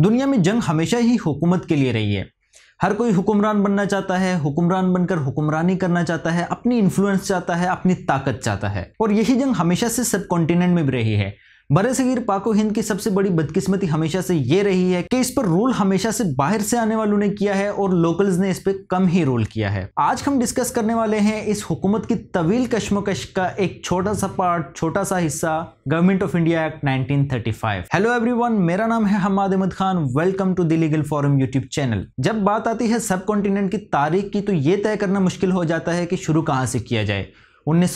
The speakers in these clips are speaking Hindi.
दुनिया में जंग हमेशा ही हुकूमत के लिए रही है। हर कोई हुक्मरान बनना चाहता है, हुक्मरान बनकर हुक्मरानी करना चाहता है, अपनी इन्फ्लुएंस चाहता है, अपनी ताकत चाहता है। और यही जंग हमेशा से सब कॉन्टिनेंट में भी रही है। बरे सगीर पाको हिंद की सबसे बड़ी बदकिस्मती हमेशा से ये रही है कि इस पर रूल हमेशा से बाहर से आने वालों ने किया है और लोकल्स ने इस पर कम ही रूल किया है। आज हम डिस्कस करने वाले हैं इस हुकूमत की तवील कश्मकश का एक छोटा सा पार्ट छोटा सा हिस्सा government of India act 1935 hello everyone मेरा नाम है Hamad Ahmad Khan. Welcome to the forum YouTube channel जब बात आती है सब कॉन्टिनेंट की तारीख की तो ये तय करना मुश्किल हो जाता है कि शुरू कहाँ से किया जाए। उन्नीस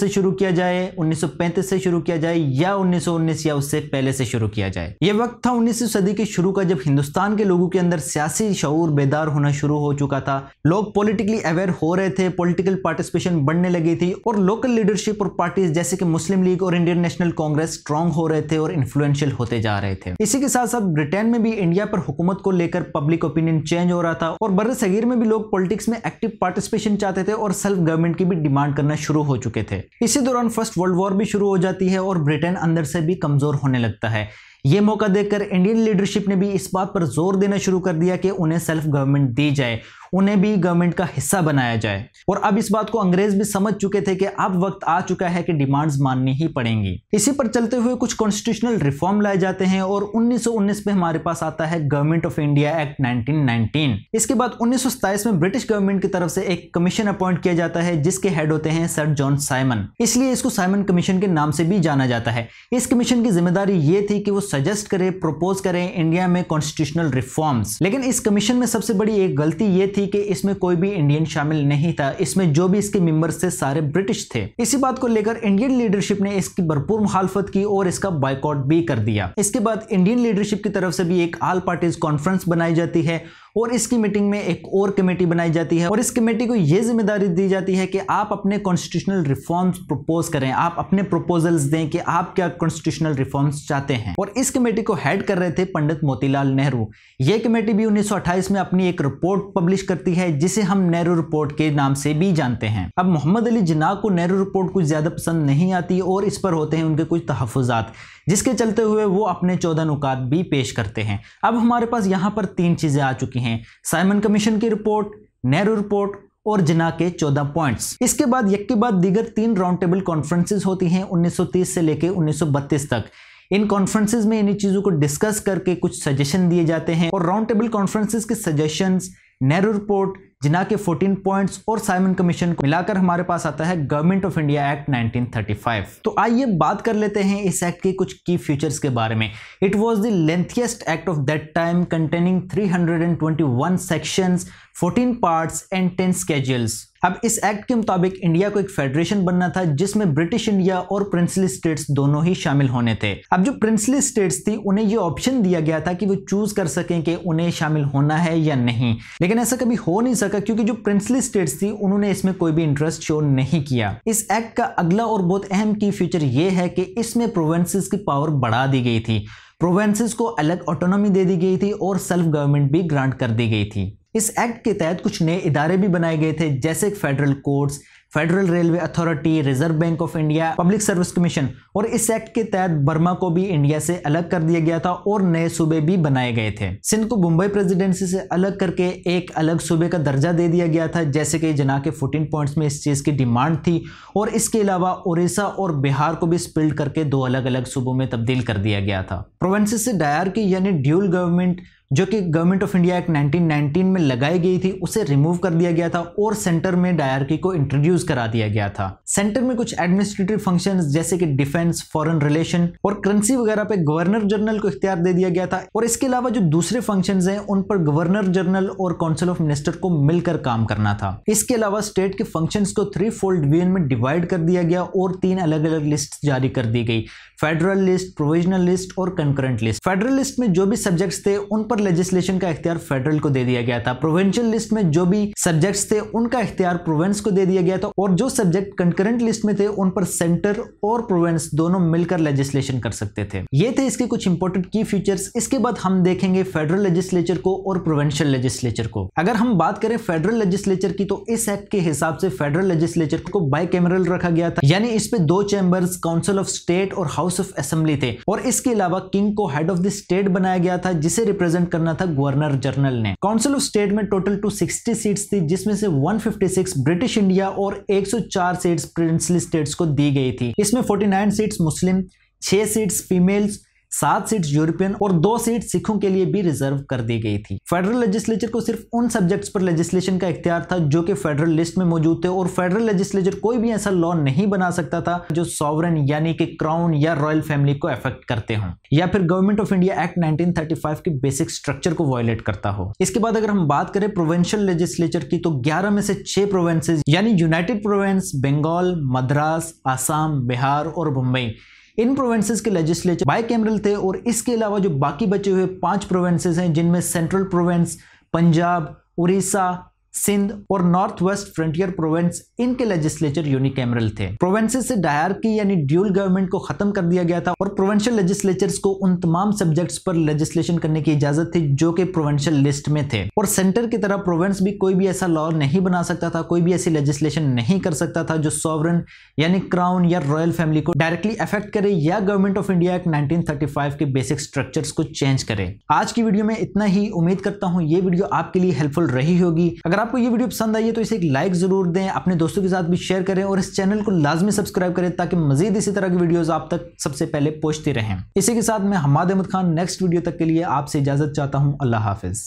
से शुरू किया जाए 1935 से शुरू किया जाए, या 1919 या उससे पहले से शुरू किया जाए। यह वक्त था 19वीं सदी के शुरू का, जब हिंदुस्तान के लोगों के अंदर सियासी शूर बेदार होना शुरू हो चुका था। लोग पॉलिटिकली अवेयर हो रहे थे पॉलिटिकल पार्टिसिपेशन बढ़ने लगी थी, और लोकल लीडरशिप और पार्टीज़ जैसे कि मुस्लिम लीग और इंडियन नेशनल कांग्रेस स्ट्रांग हो रहे थे और इन्फ्लुएंशियल होते जा रहे थे। इसी के साथ साथ ब्रिटेन में भी इंडिया पर हुकूमत को लेकर पब्लिक ओपिनियन चेंज हो रहा था, और बर सगीर में भी लोग पॉलिटिक्स में एक्टिव पार्टिसिपेशन चाहते थे, और सेल्फ गवर्नमेंट की भी डिमांड करना शुरू हो चुके थे। इसी दौरान फ़र्स्ट वर्ल्ड वॉर भी शुरू हो जाती है और ब्रिटेन अंदर से भी कमज़ोर होने लगता है। ये मौका देखकर इंडियन लीडरशिप ने भी इस बात पर ज़ोर देना शुरू कर दिया कि उन्हें सेल्फ गवर्नमेंट दी जाए। उन्हें भी गवर्नमेंट का हिस्सा बनाया जाए। और अब इस बात को अंग्रेज़ भी समझ चुके थे कि अब वक्त आ चुका है कि डिमांड्स माननी ही पड़ेंगी। इसी पर चलते हुए कुछ कॉन्स्टिट्यूशनल रिफॉर्म लाए जाते हैं और 1919 में हमारे पास आता है गवर्नमेंट ऑफ़ इंडिया एक्ट 1919 इसके बाद उन्नीस सौ सत्ताईस में ब्रिटिश गवर्नमेंट की तरफ़ से एक कमीशन अपॉइंट किया जाता है, जिसके हेड होते हैं सर जॉन साइमन इसलिए इसको साइमन कमीशन के नाम से भी जाना जाता है। इस कमीशन की ज़िम्मेदारी ये थी कि वो सजेस्ट करे प्रपोज करे इंडिया में कॉन्स्टिट्यूशनल रिफॉर्म्स लेकिन इस कमीशन में सबसे बड़ी एक गलती ये थी कि इसमें कोई भी इंडियन शामिल नहीं था। इसमें जो भी इसके मेंबर्स थे, सारे ब्रिटिश थे। इसी बात को लेकर इंडियन लीडरशिप ने इसकी भरपूर मुखालफत की और इसका बाइकआउट भी कर दिया। इसके बाद इंडियन लीडरशिप की तरफ़ से भी एक आल पार्टीज़ कॉन्फ्रेंस बनाई जाती है और इसकी मीटिंग में एक और कमेटी बनाई जाती है और इस कमेटी को यह ज़िम्मेदारी दी जाती है कि आप अपने कॉन्स्टिट्यूशनल रिफॉर्म्स प्रपोज करें। आप अपने प्रपोजल्स दें कि आप क्या कॉन्स्टिट्यूशनल रिफॉर्म्स चाहते हैं। और इस कमेटी को हेड कर रहे थे पंडित मोतीलाल नेहरू। यह कमेटी भी 1928 में अपनी एक रिपोर्ट पब्लिश करती है, जिसे हम नेहरू रिपोर्ट के नाम से भी जानते हैं। अब मोहम्मद अली जिना को नेहरू रिपोर्ट कुछ ज़्यादा पसंद नहीं आती और इस पर होते हैं उनके कुछ तहफात जिसके चलते हुए वो अपने चौदह नुकात भी पेश करते हैं। अब हमारे पास यहाँ पर तीन चीज़ें आ चुकी हैं। साइमन कमीशन की रिपोर्ट, नेहरू रिपोर्ट और जिना के 14 पॉइंट्स। इसके बाद एक के बाद दीगर तीन राउंड टेबल कॉन्फ्रेंसेज होती हैं 1930 से लेकर 1932 तक। इन कॉन्फ्रेंसेज में इन्हीं चीज़ों को डिस्कस करके कुछ सजेशन दिए जाते हैं और राउंड टेबल कॉन्फ्रेंसेज के सजेशंस नेहरू रिपोर्ट जिना के 14 पॉइंट्स और साइमन कमीशन को मिलाकर हमारे पास आता है गवर्नमेंट ऑफ़ इंडिया एक्ट 1935 तो आइए बात कर लेते हैं इस एक्ट के कुछ की फीचर्स के बारे में। It was the lengthiest act of that time containing three hundred and twenty one section 14 parts and 10 schedules अब इस एक्ट के मुताबिक इंडिया को एक फेडरेशन बनना था, जिसमें ब्रिटिश इंडिया और प्रिंसली स्टेट्स दोनों ही शामिल होने थे। अब जो प्रिंसली स्टेट्स थी, उन्हें ये ऑप्शन दिया गया था कि वो चूज़ कर सकें कि उन्हें शामिल होना है या नहीं। लेकिन ऐसा कभी हो नहीं सका, क्योंकि जो प्रिंसली स्टेट्स थी, उन्होंने इसमें कोई भी इंटरेस्ट शो नहीं किया। इस एक्ट का अगला और बहुत अहम की फीचर ये है कि इसमें प्रोवेंसेस की पावर बढ़ा दी गई थी। प्रोवेंसेस को अलग ऑटोनॉमी दे दी गई थी और सेल्फ गवर्नमेंट भी ग्रांट कर दी गई थी। इस एक्ट के तहत कुछ नए इदारे भी बनाए गए थे, जैसे federal courts federal railway authority reserve bank of India public service commission और इस एक्ट के तहत बर्मा को भी इंडिया से अलग कर दिया गया था और नए सूबे भी बनाए गए थे। सिंध को मुंबई प्रेसिडेंसी से अलग करके एक अलग सूबे का दर्जा दे दिया गया था, जैसे कि जना के 14 पॉइंट्स में इस चीज़ की डिमांड थी और इसके अलावा उड़ीसा और बिहार को भी स्पिल्ड करके दो अलग अलग सूबों में तब्दील कर दिया गया था। प्रोवेंसेस से डायर की यानी ड्यूल गवर्नमेंट जो कि गवर्नमेंट ऑफ़ इंडिया एक्ट 1919 में लगाई गई थी, उसे रिमूव कर दिया गया था और सेंटर में डायरकी को इंट्रोड्यूस करा दिया गया था। सेंटर में कुछ एडमिनिस्ट्रेटिव फ़ंक्शंस जैसे कि डिफेंस फॉरेन रिलेशन और करेंसी वगैरह पे गवर्नर जनरल को इख्तियार दे दिया गया था और इसके अलावा जो दूसरे फ़ंक्शन है, उन पर गवर्नर जनरल और काउंसिल ऑफ़ मिनिस्टर को मिलकर काम करना था। इसके अलावा स्टेट के फ़ंक्शन को थ्री फोल्ड डिवीज़न में डिवाइड कर दिया गया और तीन अलग अलग लिस्ट जारी कर दी गई। फेडरल लिस्ट प्रोविजनल लिस्ट और कंकरेंट लिस्ट फेडरल लिस्ट में जो भी सब्जेक्ट्स थे, उन पर पर लेजिस्लेशन का इख्तियार फेडरल को दे दिया गया था। प्रोविंशियल लिस्ट में जो भी सब्जेक्ट्स थे, उनका इख्तियार प्रोविंस को दे दिया गया था और जो सब्जेक्ट कंकरेंट लिस्ट में थे, उन पर सेंटर और प्रोविंस दोनों मिलकर लेजिस्लेशन कर सकते थे। ये थे इसके कुछ इंपॉर्टेंट की फीचर्स इसके बाद हम देखेंगे फेडरल लेजिस्लेचर को और प्रोविंशियल लेजिस्लेचर को। अगर हम बात करें फेडरल लेजिस्लेचर की तो इस एक्ट के हिसाब से फेडरल लेजिस्लेचर को बाई कैमरल रखा गया था। यानी इस पे दो चैम्बर्स काउंसिल ऑफ़ स्टेट और हाउस ऑफ़ असेंबली थे। और इसके अलावा किंग को हेड ऑफ़ द स्टेट बनाया गया था, जिसे रिप्रेजेंट करना था गवर्नर जनरल ने। काउंसिल ऑफ़ स्टेट में टोटल टू सिक्सटी सीट्स थी, जिसमें से 156 ब्रिटिश इंडिया और 104 सीट्स प्रिंसली स्टेट्स को दी गई थी। इसमें 49 सीट्स मुस्लिम, छह सीट्स फीमेल्स सात सीट यूरोपियन और दो सीट सिखों के लिए भी रिज़र्व कर दी गई थी। फेडरल लेजिस्लेचर को सिर्फ़ उन सब्जेक्ट्स पर लेजिस्लेशन का इख्तियार था जो कि फेडरल लिस्ट में मौजूद थे और फेडरल लेजिस्लेचर कोई भी ऐसा लॉ नहीं बना सकता था जो सॉवरन यानी कि क्राउन या रॉयल फैमिली को अफेक्ट करते हों, या फिर गवर्नमेंट ऑफ़ इंडिया एक्ट 1935 के बेसिक स्ट्रक्चर को वायलेट करता हो। इसके बाद अगर हम बात करें प्रोवेंशियल लेजिस्लेचर की तो 11 में से छह प्रोवेंसेज यानी यूनाइटेड प्रोवेंस बंगाल मद्रास आसाम बिहार और मुंबई इन प्रोविंसेस के लेजिस्लेचर बाई कैमरल थे और इसके अलावा जो बाकी बचे हुए पाँच प्रोवेंसेस हैं, जिनमें सेंट्रल प्रोवेंस पंजाब, उड़ीसा सिंध और नॉर्थ वेस्ट फ्रंटियर प्रोविंस इनके लेजिस्लेचर यूनिकैमरल थे। प्रोविंसेस से डायरकी यानी ड्यूल गवर्नमेंट को खत्म कर दिया गया था और प्रोविंशियल लेजिस्लेचर्स को उन तमाम सब्जेक्ट्स पर लेजिस्लेशन करने की इजाज़त थी जो कि प्रोविंशियल लिस्ट में थे। और सेंटर की तरह प्रोविंस भी कोई भी ऐसा लॉ नहीं बना सकता था, कोई भी ऐसी लेजिस्लेशन नहीं कर सकता था जो सॉवरन यानी क्राउन या रॉयल फैमिली को डायरेक्टली अफेक्ट करे या गवर्नमेंट ऑफ़ इंडिया एक्ट 1935 के बेसिक स्ट्रक्चर्स को चेंज करे। आज की वीडियो में इतना ही। उम्मीद करता हूँ ये वीडियो आपके लिए हेल्पफुल रही होगी। अगर आपको ये वीडियो पसंद आई है तो इसे एक लाइक ज़रूर दें, अपने दोस्तों के साथ भी शेयर करें और इस चैनल को लाजमी सब्सक्राइब करें ताकि मजीद इसी तरह की वीडियोज़ आप तक सबसे पहले पहुँचती रहें। इसी के साथ मैं हमाद अहमद खान नेक्स्ट वीडियो तक के लिए आपसे इजाज़त चाहता हूँ। अल्लाह हाफिज़।